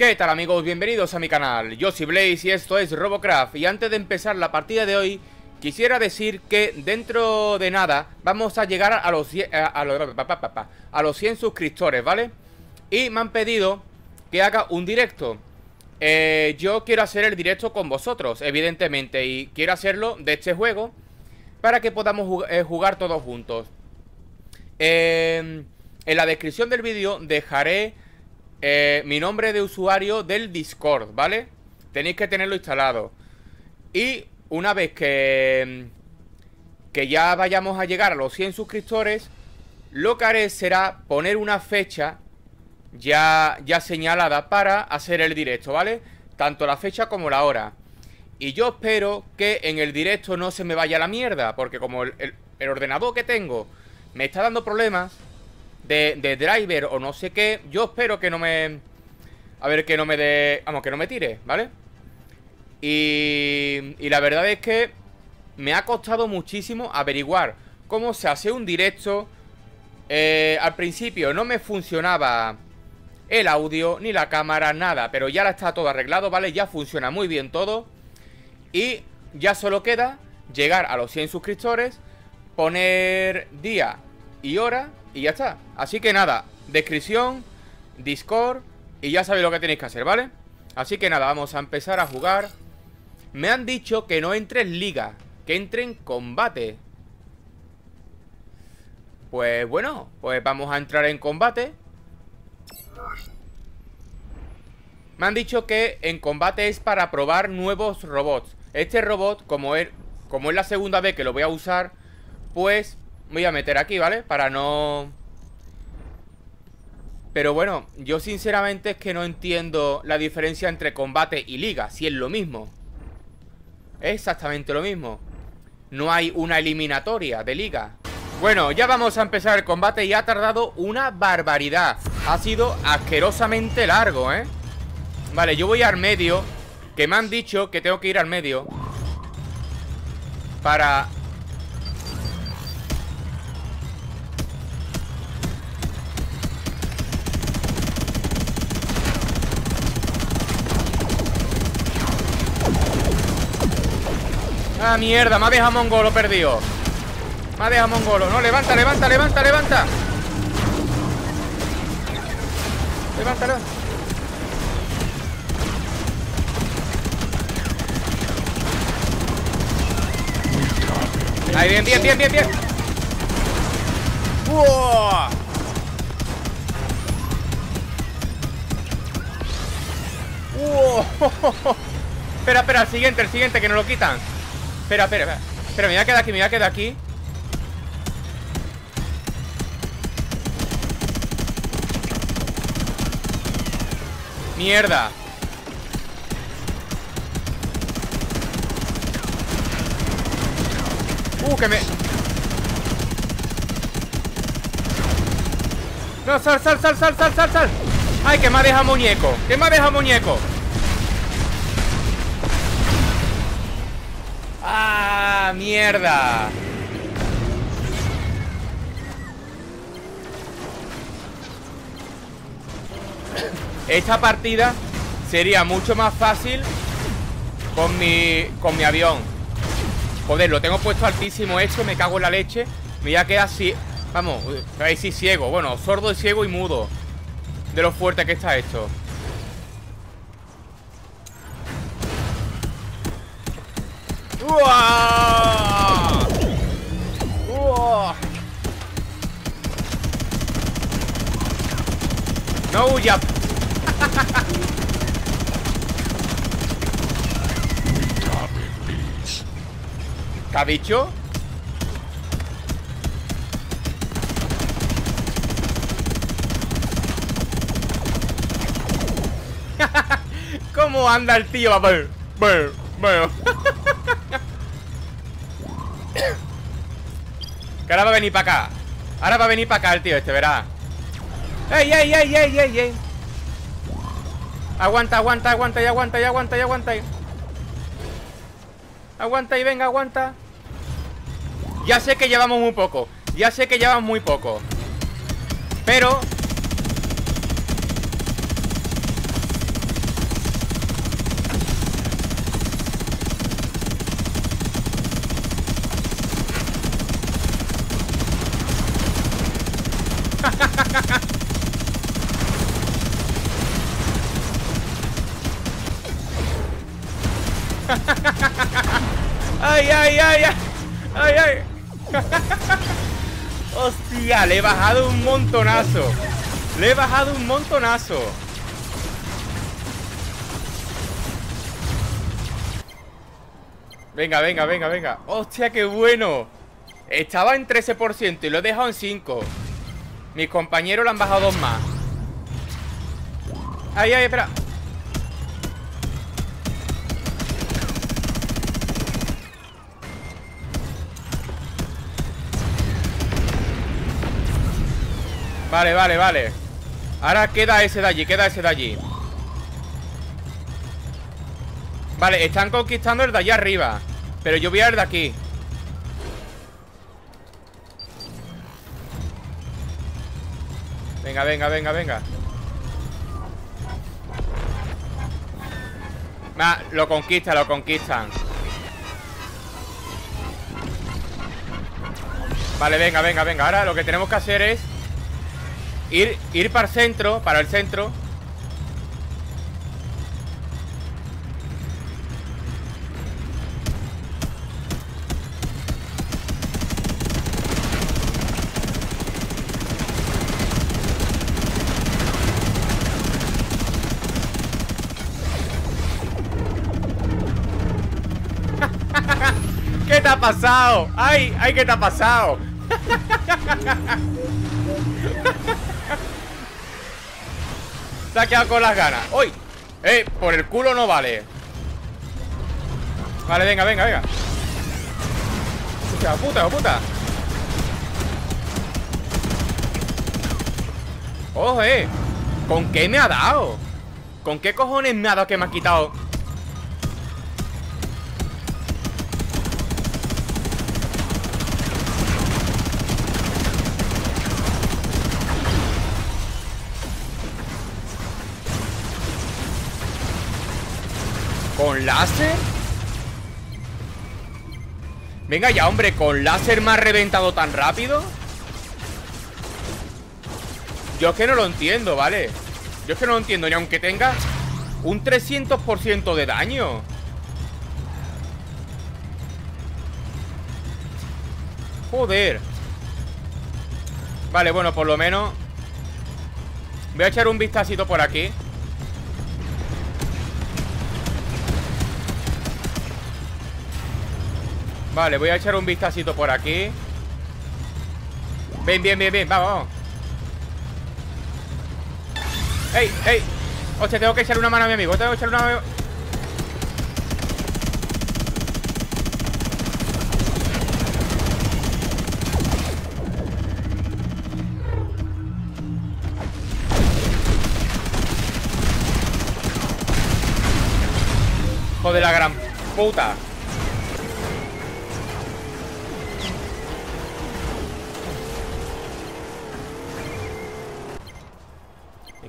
¿Qué tal amigos? Bienvenidos a mi canal, yo soy Blaze y esto es Robocraft Y antes de empezar la partida de hoy Quisiera decir que dentro de nada Vamos a llegar a los, a, los, a los 100 suscriptores, ¿vale? Y me han pedido que haga un directo eh, Yo quiero hacer el directo con vosotros, evidentemente Y quiero hacerlo de este juego Para que podamos eh, jugar todos juntos eh, En la descripción del vídeo dejaré eh, mi nombre de usuario del Discord, ¿vale? Tenéis que tenerlo instalado Y una vez que, que ya vayamos a llegar a los 100 suscriptores Lo que haré será poner una fecha ya, ya señalada para hacer el directo, ¿vale? Tanto la fecha como la hora Y yo espero que en el directo no se me vaya la mierda Porque como el, el ordenador que tengo me está dando problemas de, driver o no sé qué. Yo espero que no me... A ver, que no me dé... Vamos, que no me tire, ¿vale? Y, y la verdad es que me ha costado muchísimo averiguar cómo se hace un directo. Eh, al principio no me funcionaba el audio, ni la cámara, nada. Pero ya está todo arreglado, ¿vale? Ya funciona muy bien todo. Y ya solo queda llegar a los 100 suscriptores, poner día y hora y ya está. Así que nada, descripción, Discord Y ya sabéis lo que tenéis que hacer, ¿vale? Así que nada, vamos a empezar a jugar. Me han dicho que no entre en liga Que entre en combate. Pues bueno, pues vamos a entrar en combate. Me han dicho que en combate es para probar nuevos robots. Este robot, como es, como es la segunda vez que lo voy a usar Pues voy a meter aquí, ¿vale? Para no... Pero bueno, yo sinceramente es que no entiendo la diferencia entre combate y liga, si es lo mismo. Es exactamente lo mismo. No hay una eliminatoria de liga. Bueno, ya vamos a empezar el combate y ha tardado una barbaridad. Ha sido asquerosamente largo, ¿eh? Vale, yo voy al medio, que me han dicho que tengo que ir al medio. Para Mierda, me ha dejado mongolo perdido. Me ha dejado mongolo. No, levanta, levanta, levanta, levanta. Levántalo Ahí, bien, bien, bien, bien, bien. ¡Wow! ¡Wow! espera, espera, el siguiente, el siguiente, que nos lo quitan Espera, espera, espera. Espera, me voy a quedar aquí, me voy a quedar aquí. Mierda. Uh, que me... No, sal, sal, sal, sal, sal, sal, sal. Ay, que me ha dejado muñeco. Que me ha dejado muñeco ¡Ah, mierda! Esta partida sería mucho más fácil con mi, con mi avión. Joder, lo tengo puesto altísimo esto, me cago en la leche. Me voy así Vamos, ahí sí ciego. Bueno, sordo, ciego y mudo. De lo fuerte que está esto. ¿Qué ha dicho? ¿Cómo anda el tío? A ver, ver, ver. Que ahora va a venir para acá Ahora va a venir para acá el tío este, verá ¡Ey, ey, ey, ey, ey, ey! Aguanta, aguanta, aguanta y aguanta y aguanta y aguanta y... Aguanta y venga, aguanta. Ya sé que llevamos muy poco. Ya sé que llevamos muy poco. Pero... ¡Ay, ay, ay, ay! ¡Ay! ¡Hostia! Le he bajado un montonazo Le he bajado un montonazo Venga, venga, venga, venga ¡Hostia, qué bueno! Estaba en 13% y lo he dejado en 5 Mis compañeros lo han bajado dos más ¡Ay, ay, espera! Vale, vale, vale. Ahora queda ese de allí, queda ese de allí. Vale, están conquistando el de allá arriba Pero yo voy a de aquí. Venga, venga, venga, venga. Lo conquistan, lo conquistan. Vale, venga, venga, venga. Ahora lo que tenemos que hacer es Ir, ir para el centro, para el centro ¿Qué te ha pasado? ¡Ay! ¡Ay! ¿Qué te ha pasado? Se ha quedado con las ganas ¡Uy! ¡Eh! Por el culo no vale Vale, venga, venga, venga Puta, puta, puta ¡Ojo, eh! ¿Con qué me ha dado? ¿Con qué cojones me ha dado que me ha quitado? ¿Con láser? Venga ya, hombre, ¿con láser me ha reventado tan rápido? Yo es que no lo entiendo, ¿vale? Yo es que no lo entiendo, ni aunque tenga un 300% de daño Joder Vale, bueno, por lo menos Voy a echar un vistacito por aquí Vale, voy a echar un vistacito por aquí. Bien, bien, bien, bien, vamos, ¡Ey, ey! Hostia, tengo que echar una mano a mi amigo Tengo que echar una mano. Joder, la gran puta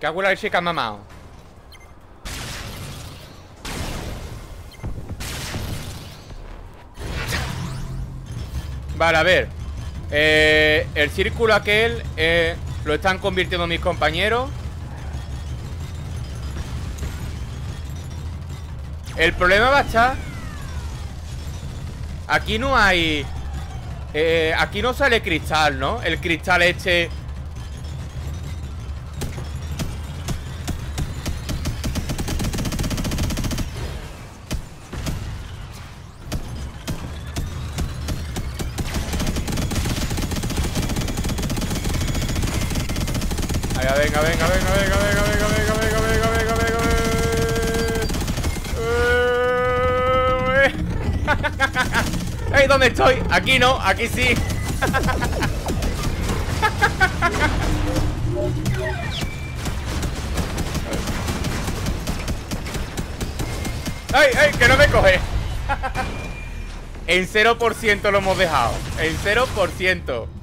cago en la leche que ha mamado. Vale, a ver. Eh, El círculo aquel eh, Lo están convirtiendo mis compañeros. El problema va a estar Aquí no hay eh, Aquí no sale cristal, ¿no? El cristal este venga, venga, venga, venga, venga, venga, venga, venga, venga, venga, venga, venga. ¡Ey! ¿Dónde estoy? Aquí no, aquí sí. ¡Ay, ay! ¡Que no me coge! en 0% lo hemos dejado. En 0%.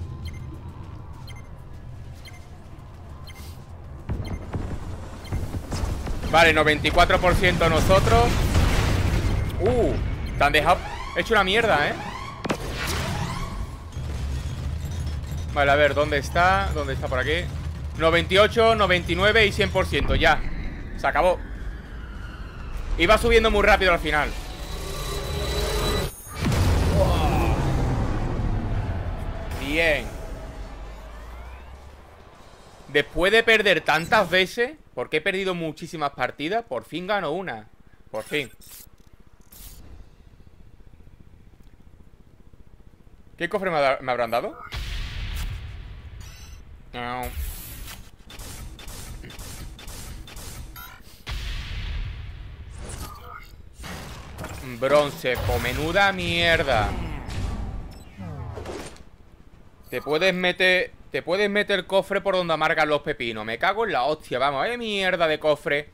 Vale, 94% nosotros Uh, te han dejado hecho una mierda, ¿eh? Vale, a ver, ¿dónde está? ¿Dónde está por aquí? 98, 99 y 100% Ya, se acabó Iba subiendo muy rápido al final Bien Después de perder tantas veces Porque he perdido muchísimas partidas Por fin gano una Por fin ¿Qué cofre me, habrán dado? No. Bronce, po menuda mierda Te puedes meter Te puedes meter cofre por donde amargan los pepinos Me cago en la hostia, vamos ¡Qué mierda de cofre!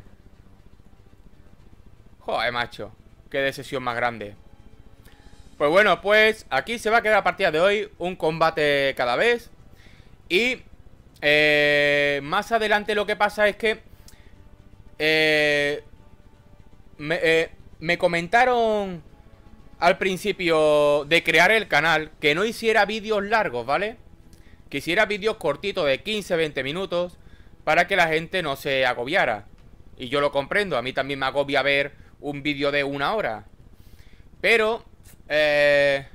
Joder, macho Qué decisión más grande Pues bueno, pues aquí se va a quedar a partida de hoy Un combate cada vez Y eh, Más adelante lo que pasa es que eh, me, eh, me comentaron al principio de crear el canal que no hiciera vídeos largos, ¿vale? Que hiciera vídeos cortitos de 15-20 minutos para que la gente no se agobiara. Y yo lo comprendo, a mí también me agobia ver un vídeo de una hora. Pero, eh,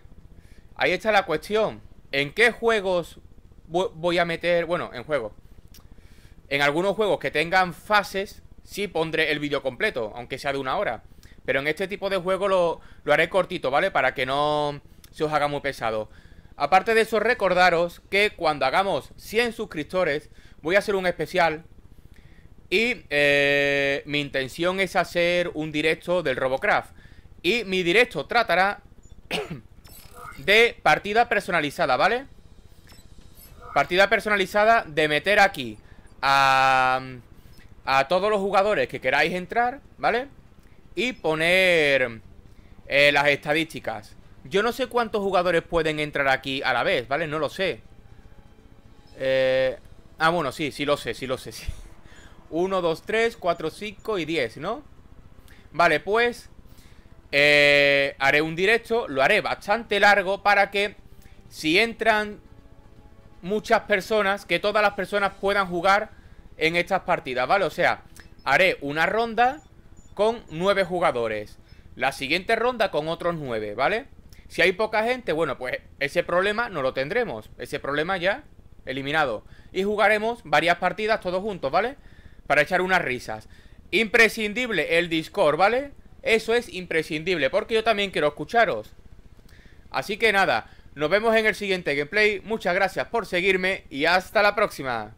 ahí está la cuestión. ¿En qué juegos voy a meter? Bueno, en juegos. En algunos juegos que tengan fases, sí pondré el vídeo completo, aunque sea de una hora. Pero en este tipo de juego lo, haré cortito, ¿vale? Para que no se os haga muy pesado. Aparte de eso, recordaros que cuando hagamos 100 suscriptores, voy a hacer un especial. Y eh, mi intención es hacer un directo del Robocraft. Y mi directo tratará de partida personalizada, ¿vale? Partida personalizada de meter aquí a, todos los jugadores que queráis entrar, ¿vale? y poner eh, las estadísticas. Yo no sé cuántos jugadores pueden entrar aquí a la vez, ¿vale? No lo sé. Eh, ah, bueno, sí, sí lo sé, sí lo sé. Sí. 1, 2, 3, 4, 5 y 10, ¿no? Vale, pues eh, haré un directo, lo haré bastante largo para que si entran muchas personas, que todas las personas puedan jugar en estas partidas, ¿vale? O sea, haré una ronda con nueve jugadores. La siguiente ronda con otros nueve, ¿vale? Si hay poca gente, bueno, pues ese problema no lo tendremos. Ese problema ya eliminado. Y jugaremos varias partidas todos juntos, ¿vale? Para echar unas risas. Imprescindible el Discord, ¿vale? Eso es imprescindible, porque yo también quiero escucharos. Así que nada, nos vemos en el siguiente gameplay. Muchas gracias por seguirme y hasta la próxima.